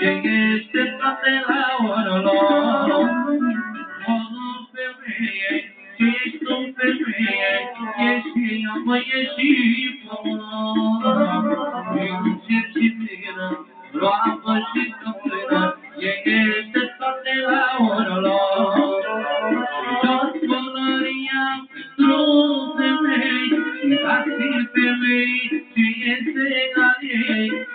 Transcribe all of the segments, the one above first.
en este papel ahora lo todo se ve esto se ve que si no voy a chivo en si si mira lo hago si completa y en este papel ahora lo todo nu femei, dați-mi femei este al ei.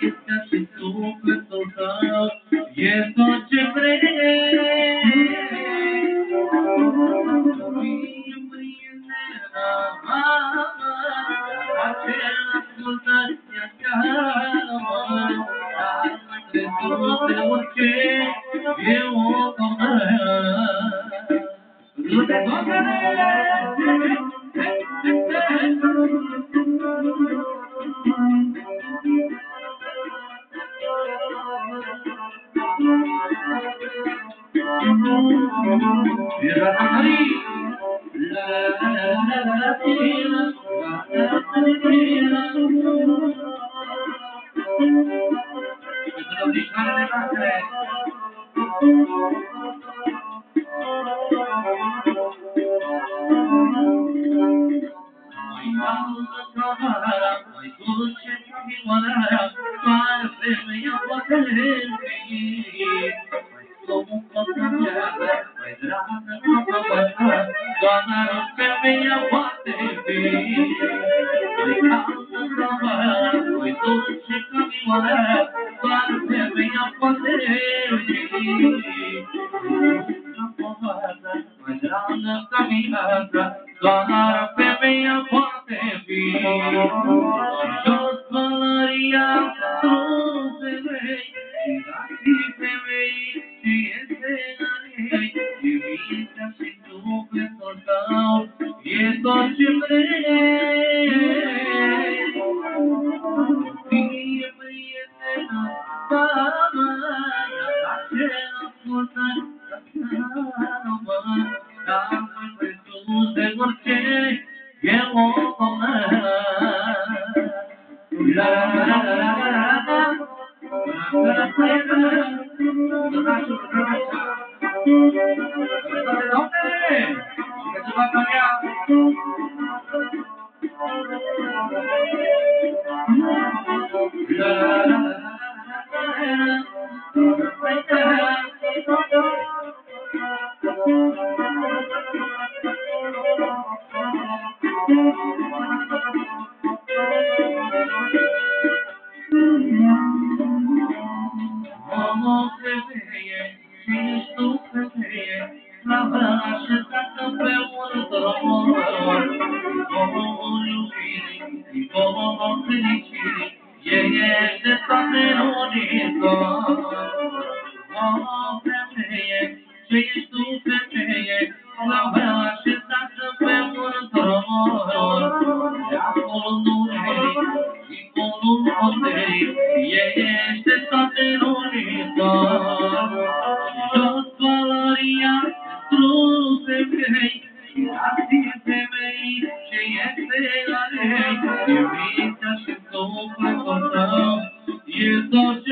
Iubirea și sufletul tău e tot ce vrei. Mâine, mâine, mama, acela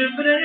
different.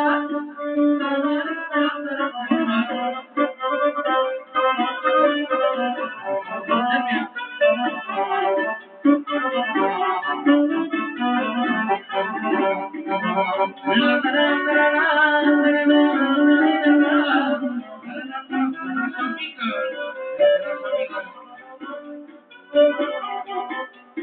out.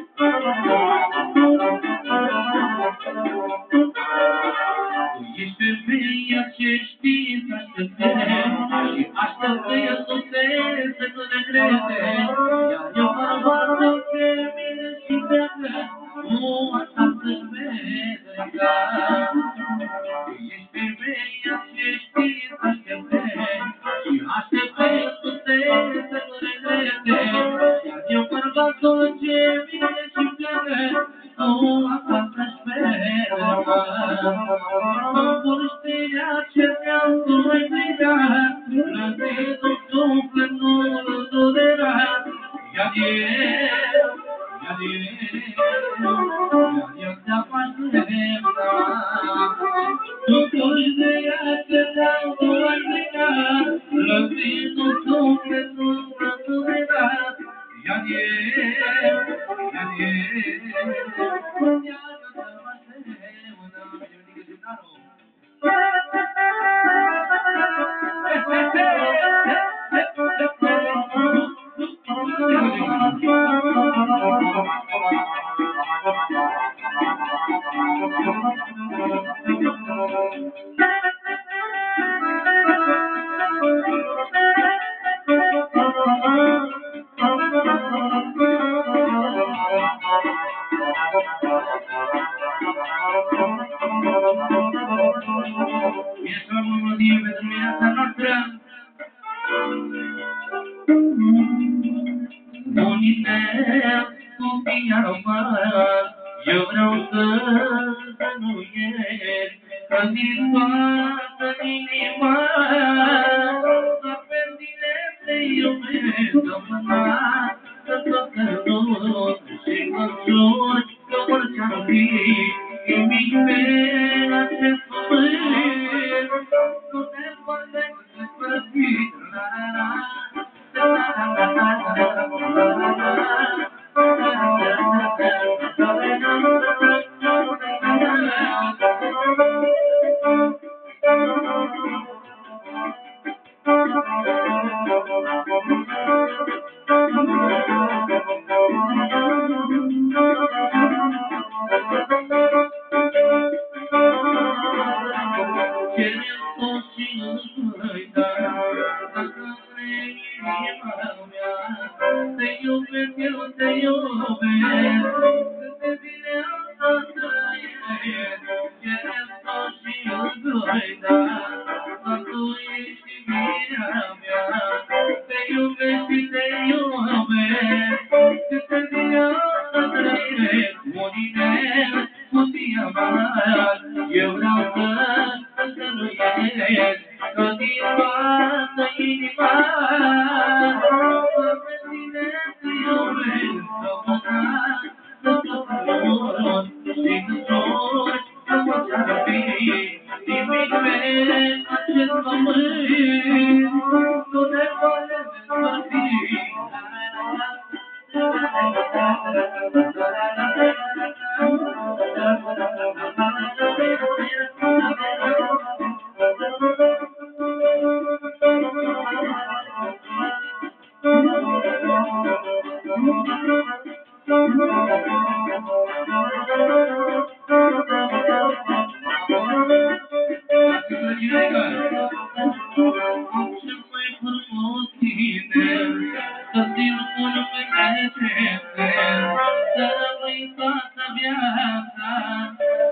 biasa,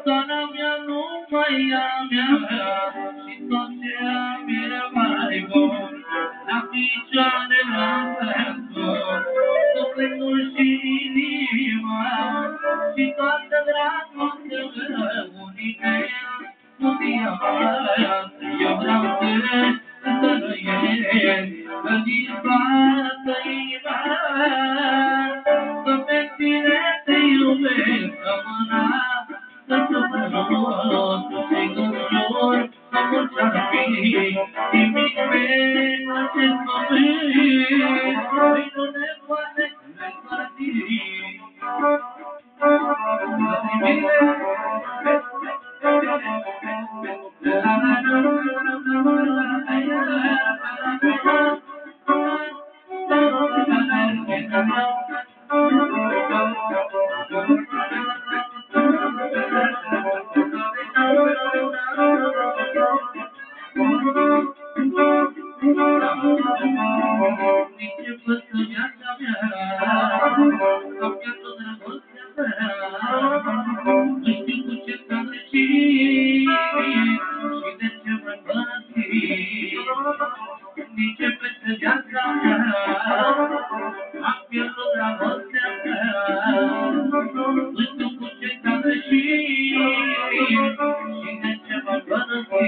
sana bianu maya biasa.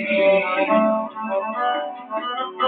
Thank you.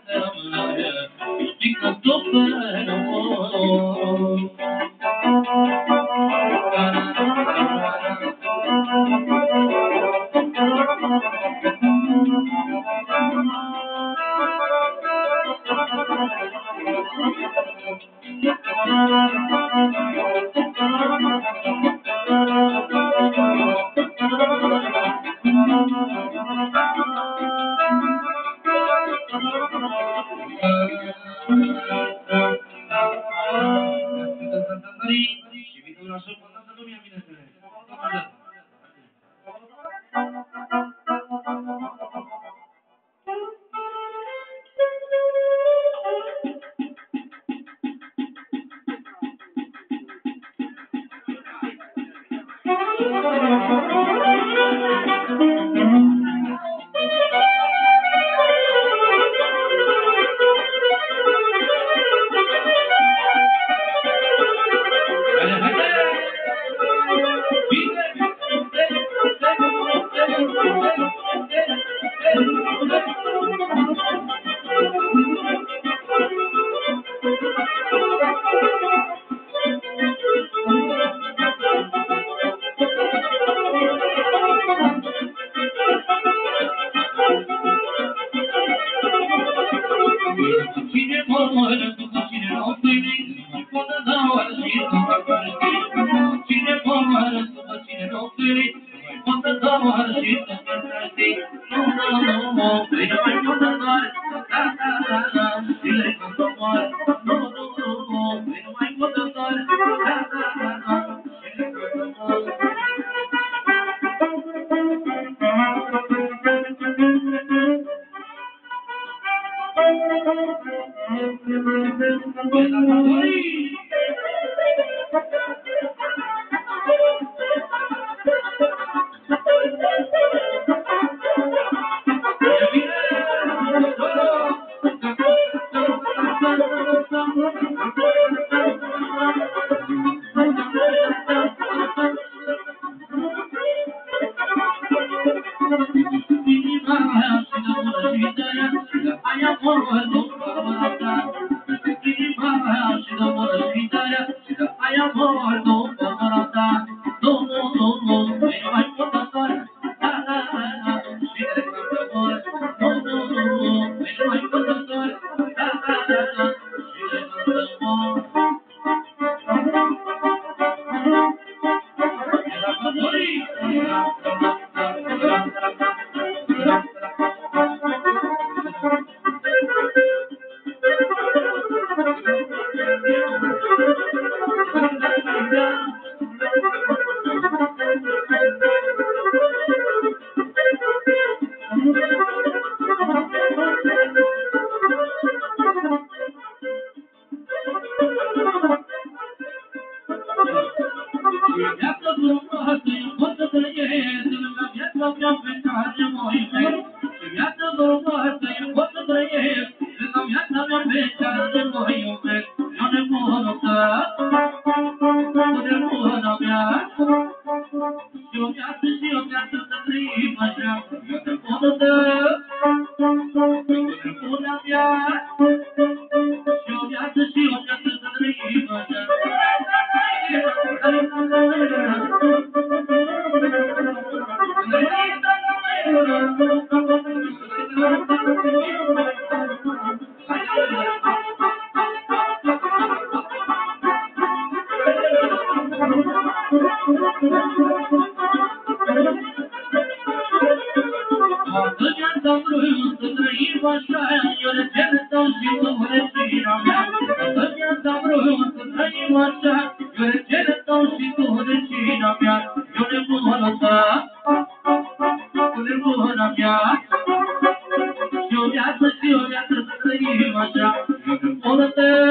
All the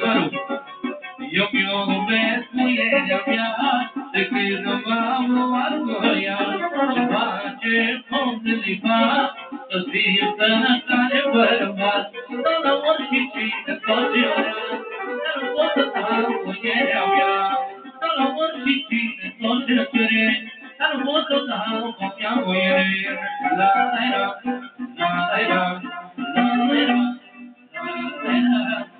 करो यो यो बेसुए जब्यार तेरे balm वारगोयार बाजे फोंदलिबा तस्वीर तना करे बर्बाद तना वो खिची तो दिया तना वो तना वो ये जब्यार तना वो खिची तो दिया करे तना वो तना वो क्या वो ये ला ला ला ला ला ला ला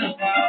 Thank.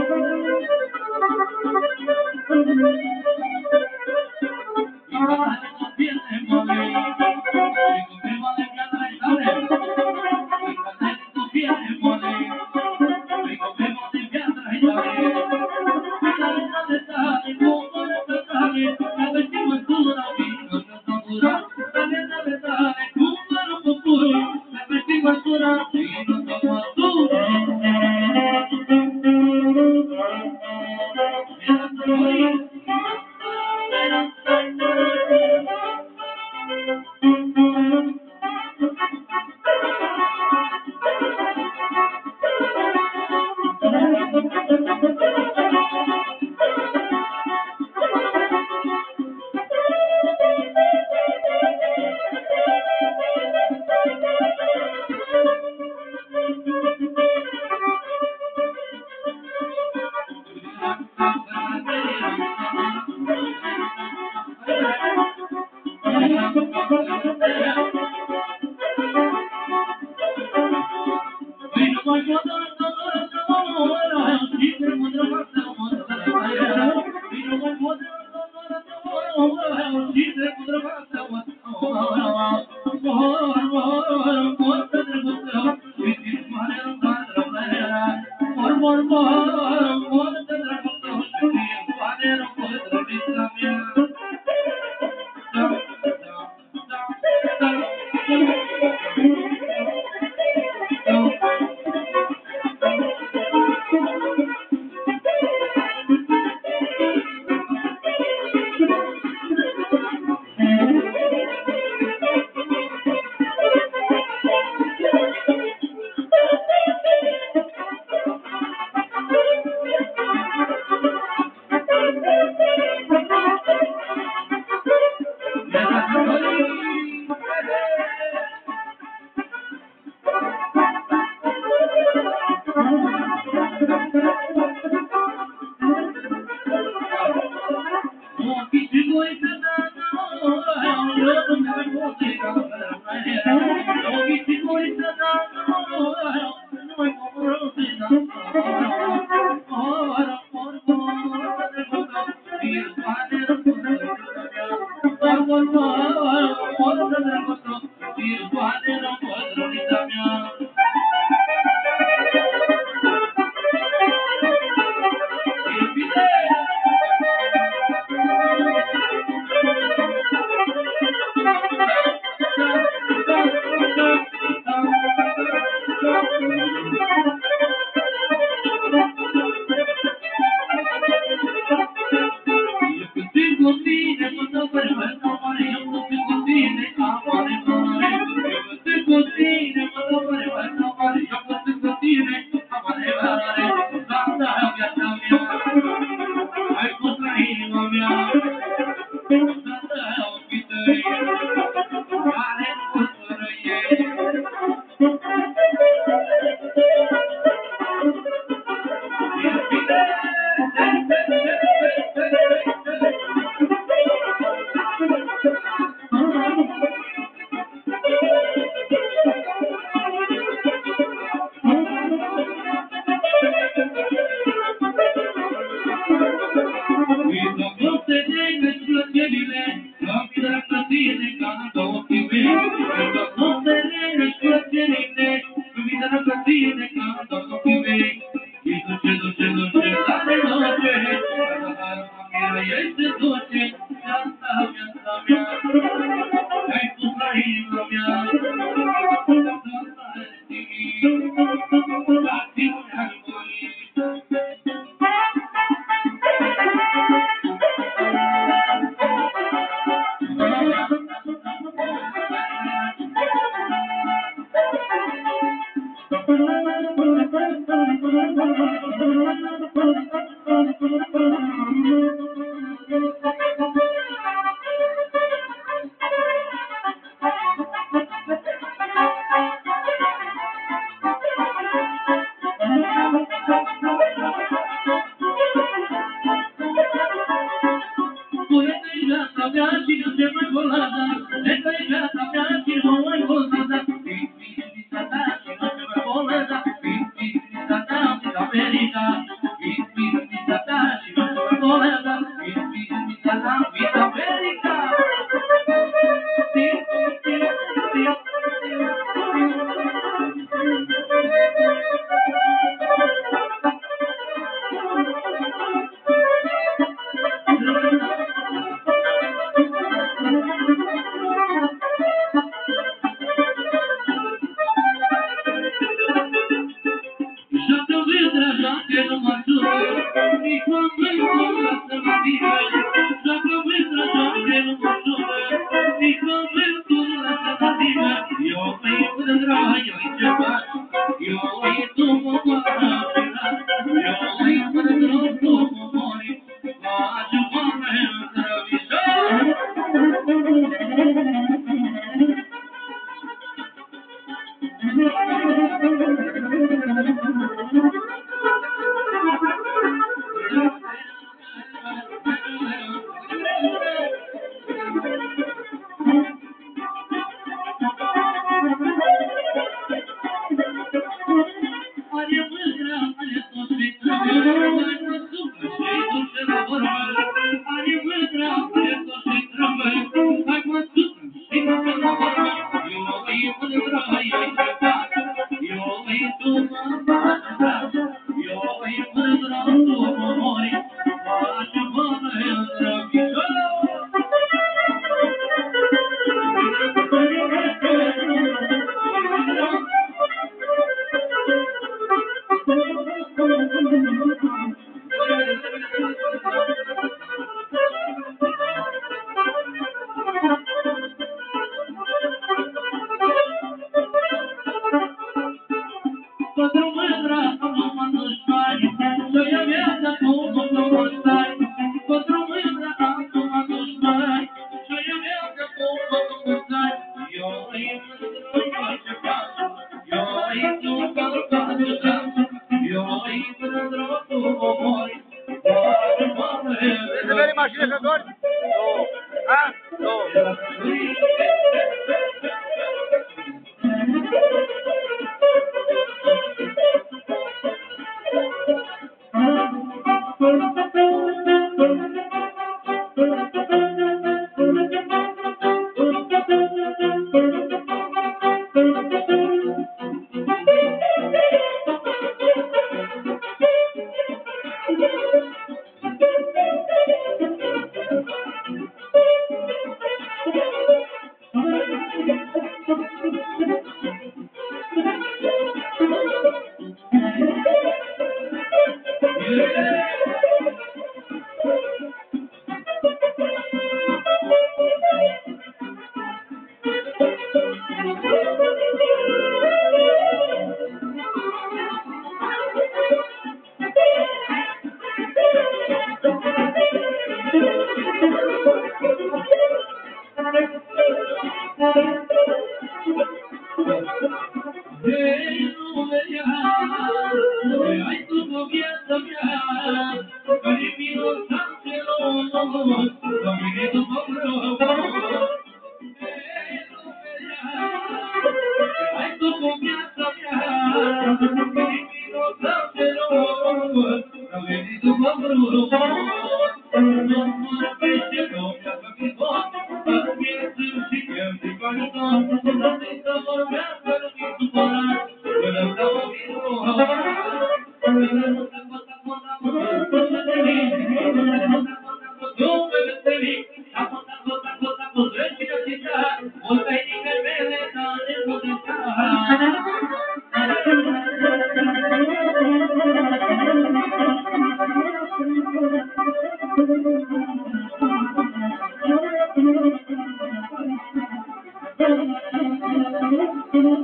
うん。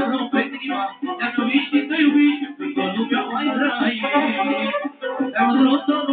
eu não sei significar. É que o bicho tem o bicho, ficou no meu mais aí. É o.